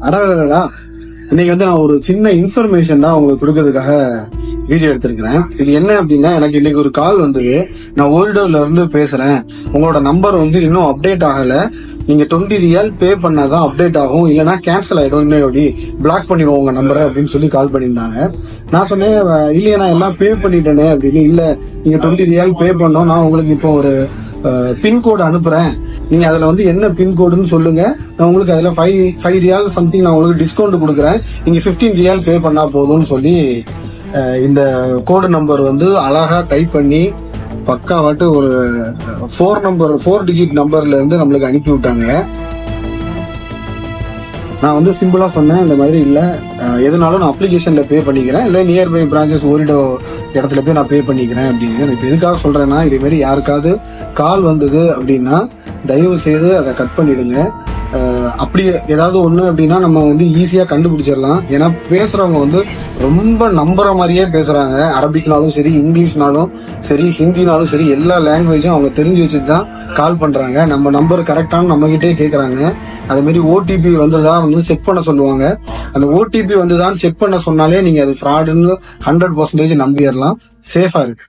அடடா இன்னைக்கு வந்து நான் ஒரு சின்ன இன்ஃபர்மேஷன் தான் உங்களுக்கு கொடுக்கறதுக்காக வீடியோ எடுத்திருக்கிறேன். இது என்ன அப்படின்னா எனக்கு இன்னைக்கு ஒரு கால் வந்தது. நான் ஓல்டோல இருந்து பேசுறேன். உங்களோட நம்பர் வந்து இன்னும் அப்டேட் ஆகல. நீங்க டுவெண்ட்டி ரியல் பே பண்ணாதான் அப்டேட் ஆகும். இல்லைன்னா கேன்சல் ஆயிடும். இன்னும் எப்படி? பிளாக் பண்ணிடுவோம் உங்க நம்பரை அப்படின்னு சொல்லி கால் பண்ணியிருந்தாங்க. நான் சொன்னேன் "அஹ், இல்லையா நான் எல்லாம் பே பண்ணிட்டேனே அப்படின்னு. இல்ல நீங்க டுவெண்ட்டி ரியல் பே பண்ணோம். நான் உங்களுக்கு இப்போ ஒரு பின்கோடு அனுப்புறேன். நீங்க அதுல வந்து என்ன பின்கோடுன்னு சொல்லுங்க. நான் உங்களுக்கு அதுல ஃபைவ் ஃபைவ் ரியால் சம்திங் நான் உங்களுக்கு டிஸ்கவுண்ட் கொடுக்குறேன். நீங்க 15 ரியால் பே பண்ணா போதும்னு சொல்லி இந்த கோடு நம்பர் வந்து அழகா டைப் பண்ணி பக்காவாட்டு ஒரு ஃபோர் நம்பர் ஃபோர் டிஜிட் நம்பர்ல இருந்து நம்மளுக்கு அனுப்பி விட்டாங்க. நான் வந்து சிம்பிளா சொன்னேன் இந்த மாதிரி இல்லை. எதுனாலும் நான் அப்ளிகேஷன்ல பே பண்ணிக்கிறேன். இல்லை நியர்பை பிரான்ச்சஸ் ஓரிடோ இடத்துல போய் நான் பே பண்ணிக்கிறேன் அப்படின்னு. இப்போ எதுக்காக சொல்றேன்னா இதே மாதிரி யாருக்காவது கால் வந்தது அப்படின்னா தயவு செய்து அதை கட் பண்ணிடுங்க. அப்படி ஏதாவது ஒண்ணு அப்படின்னா நம்ம வந்து ஈஸியா கண்டுபிடிச்சிடலாம். ஏன்னா பேசுறவங்க வந்து ரொம்ப நம்புற மாதிரியே பேசுறாங்க. அரபிக்னாலும் சரி இங்கிலீஷ்னாலும் சரி ஹிந்தினாலும் சரி எல்லா லாங்குவேஜும் அவங்க தெரிஞ்சு வச்சுட்டு தான் கால் பண்றாங்க. நம்ம நம்பர் கரெக்டான நம்ம கிட்டே கேக்குறாங்க. அதே மாதிரி ஓடிபி வந்ததா வந்து செக் பண்ண சொல்லுவாங்க. அந்த ஓடிபி வந்துதான் செக் பண்ண சொன்னாலே நீங்க அது ஃப்ராடுன்னு ஹண்ட்ரட் பர்சன்டேஜ் நம்பிடலாம். சேஃபா இருக்கு.